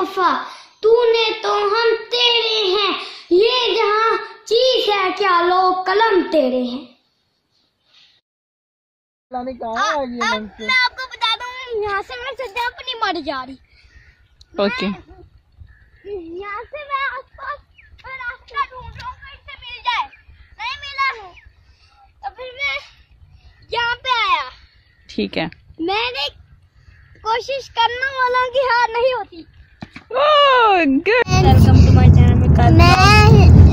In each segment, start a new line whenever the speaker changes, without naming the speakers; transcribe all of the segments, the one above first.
वफा तूने तो हम तेरे हैं। ये जहाँ चीज़ है क्या लोग कलम तेरे हैं?
लाने कहाँ आ गई
अब मैं आपको बता दूँ यहाँ से मैं अपनी मर जा रही।
ओके।
यहाँ से मैं आसपास रास्ता ढूंढ रहा हूँ कहीं से मिल जाए। नहीं मिला है। तो फिर मैं यहाँ पे आया।
ठीक है।
मैंने कोशिश करना वाला की हार नहीं होती। वेलकम टू माय चैनल में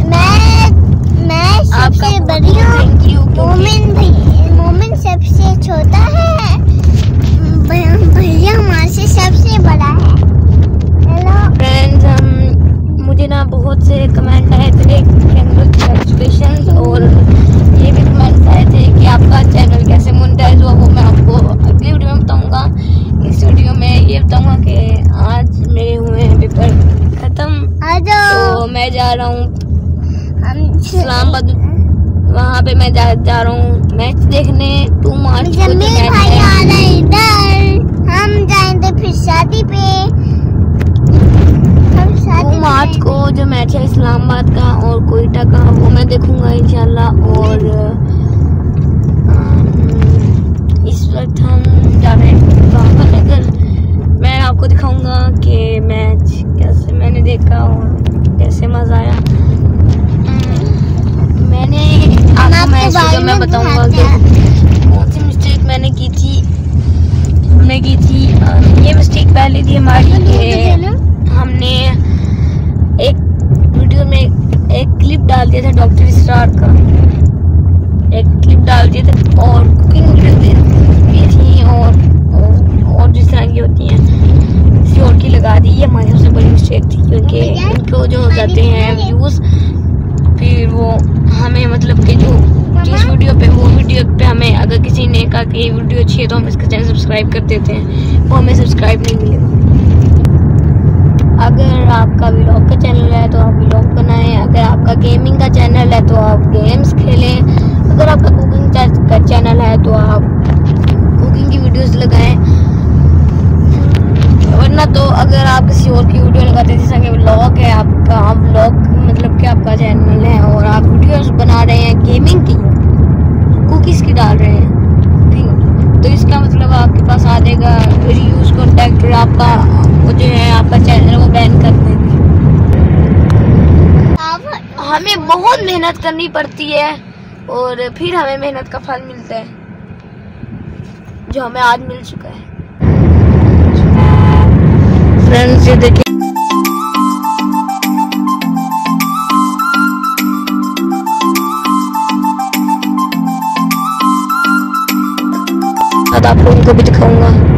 मैं मैं सबसे बड़ी हूँ
थैंक यू
मोमिन भैया मोमिन सबसे छोटा है भैया भैया हमारे से सबसे बड़ा है हेलो
फ्रेंड्स हम मुझे ना बहुत से कमेंट आए थे कंग्रेचुलेशन और ये भी कमेंट्स आए थे कि आपका चैनल कैसे मोनेटाइज हुआ वो मैं आपको अगली वीडियो में बताऊँगा इस वीडियो में ये बताऊँगा कि आज मेरे हुए हैं पेपर ख़त्म
आ जाओ
तो मैं जा रहा हूँ। इस्लामाबाद वहाँ पे मैं जा, जा रहा हूँ। मैच देखने तू मार्च को
इधर। हम जाएँगे फिर शादी पे।
टू मार्च को जो मैच है इस्लामाबाद का और कोयटा का वो मैं देखूँगा इंशाल्लाह। और अम, इस वक्त हम जा रहे हैं वहाँ पर लेकर मैं आपको दिखाऊँगा कि मैच कैसे मैंने देखा और कैसे मज़ा आया। मैंने आपको में बताऊँगा
दिखाते
कि कौन सी मिस्टेक मैंने की थी। हमने की थी ये मिस्टेक पहले थी हमारी हमने एक वीडियो में एक क्लिप डाल दिया था डॉक्टर स्टार का। एक क्लिप डाल दिया था और कुकिंग वीडियो भी थी और और जिस तरह की होती हैं किसी और की लगा दी ये हमारी बड़ी क्योंकि इनको जो हो जाते हैं व्यूज़ फिर वो हमें मतलब कि जो जिस वीडियो पे, वो वीडियो पे हमें अगर किसी ने कहा कि ये वीडियो अच्छी है तो हम इसका चैनल सब्सक्राइब कर देते हैं, वो हमें सब्सक्राइब नहीं मिलेगा अगर आपका व्लॉग का चैनल है तो आप व्लॉग बनाएँ, अगर आपका गेमिंग का चैनल है तो आप गेम्स खेलें, अगर आपका कुकिंग का चैनल है तो आप कुकिंग की वीडियोस लगाएँ। वरना तो अगर आप किसी और की वीडियो लगाते हैं, जैसा कि व्लॉग है, आपका, आप व्लॉग मतलब कि आपका चैनल है, और आप वीडियोस बना रहे हैं गेमिंग की कुकीज़ की डाल रहे हैं तो इसका मतलब आपके पास आ जाएगा रीयूज कॉन्टैक्ट और आपका, वो जो है, आपका चैनल वो बैन कर देंगे। हमें बहुत मेहनत करनी पड़ती है, और फिर हमें मेहनत का फल मिलता है, जो हमें आज मिल चुका है। फ्रेंड्स ये देखिए। आपको उनको भी दिखाऊँगा।